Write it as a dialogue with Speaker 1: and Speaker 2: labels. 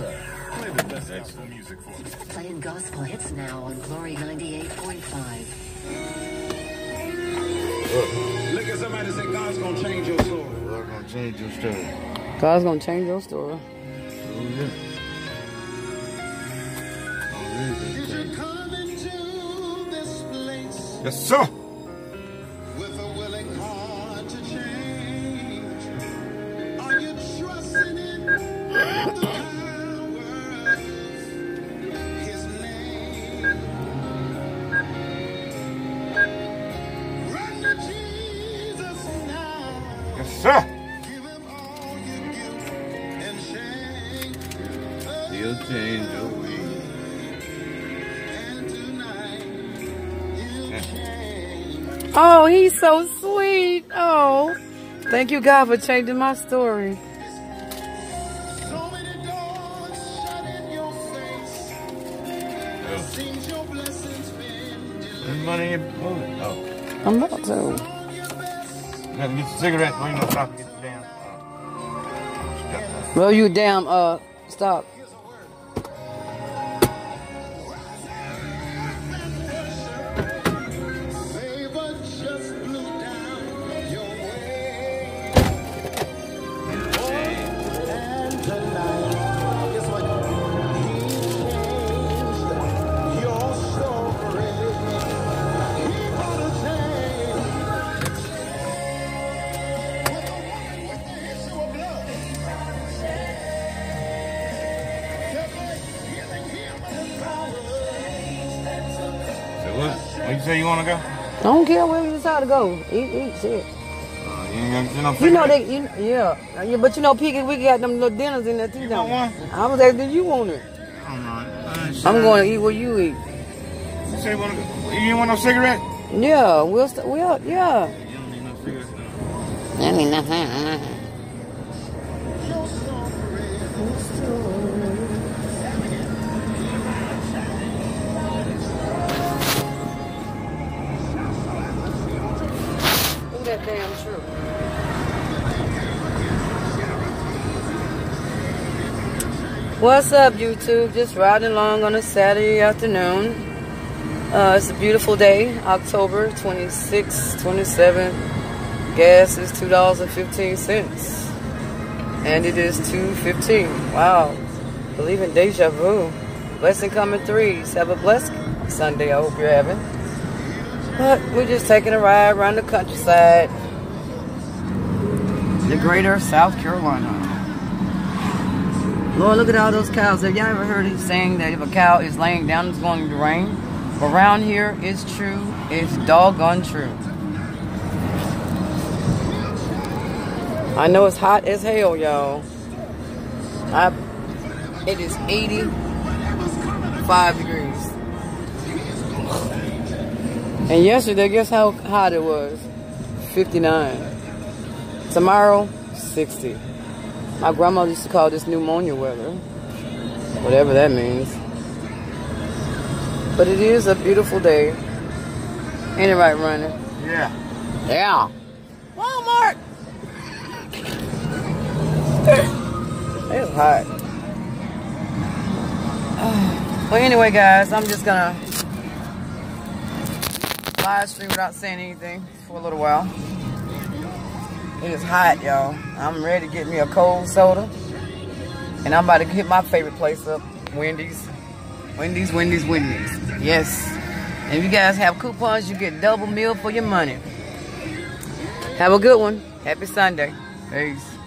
Speaker 1: sir. Play the best gospel music for me.
Speaker 2: Playing gospel hits now on Glory 98.5.
Speaker 1: Look at somebody say God's gonna change your story.
Speaker 3: God's gonna change your story.
Speaker 4: God's gonna change your story.
Speaker 3: Oh, yeah. Oh, yes, sir. Sir.
Speaker 1: Give Him all your guilt and shame.
Speaker 3: He'll change your way.
Speaker 1: And tonight He'll change.
Speaker 4: Oh, he's so sweet. Oh, thank you, God, for changing my story. Oh.
Speaker 1: So many doors shut in your face. Seems your blessings been delayed.
Speaker 3: There's money in your wallet. Oh.
Speaker 4: I'm about to.
Speaker 3: Gotta get your cigarette before you know stop get the damn. Oh.
Speaker 4: Well, you damn. Uh, stop.
Speaker 1: What?
Speaker 3: What you say you wanna go?
Speaker 4: I don't care where you decide to go. Eat, eat, shit.
Speaker 3: Uh, you ain't gonna get no
Speaker 4: You know they, you, yeah, yeah, but you know, Piggy, we got them little dinners in there too.
Speaker 3: You
Speaker 4: don't
Speaker 3: want one?
Speaker 4: I was asking, you want it?
Speaker 3: I don't know. Uh, shit.
Speaker 4: I'm going to eat what you eat.
Speaker 3: You say you wanna go? You want no cigarette?
Speaker 4: Yeah, we'll, st- we'll, yeah.
Speaker 3: You don't need no cigarette.
Speaker 4: I mean, nothing. That damn true? What's up, YouTube? Just riding along on a Saturday afternoon. Uh, it's a beautiful day, October 26, 27. Gas is $2.15. And it is 2.15. Wow. Believe in deja vu. Blessing coming threes. Have a blessed Sunday, I hope you're having. But we're just taking a ride around the countryside. The greater South Carolina. Lord, look at all those cows. Have y'all ever heard it saying that if a cow is laying down, it's going to rain? Around here, it's true. It's doggone true. I know it's hot as hell, y'all. It is 85 degrees. And yesterday, guess how hot it was? 59. Tomorrow, 60. My grandma used to call this pneumonia weather. Whatever that means. But it is a beautiful day. Ain't it right, Ronnie?
Speaker 3: Yeah.
Speaker 4: Yeah. Walmart. it's hot. Well, anyway, guys, I'm just gonna live stream without saying anything for a little while. It is hot, y'all. I'm ready to get me a cold soda. And I'm about to hit my favorite place up, Wendy's. Wendy's, Wendy's, Wendy's. Yes. And if you guys have coupons, you get double meal for your money. Have a good one. Happy Sunday. Peace.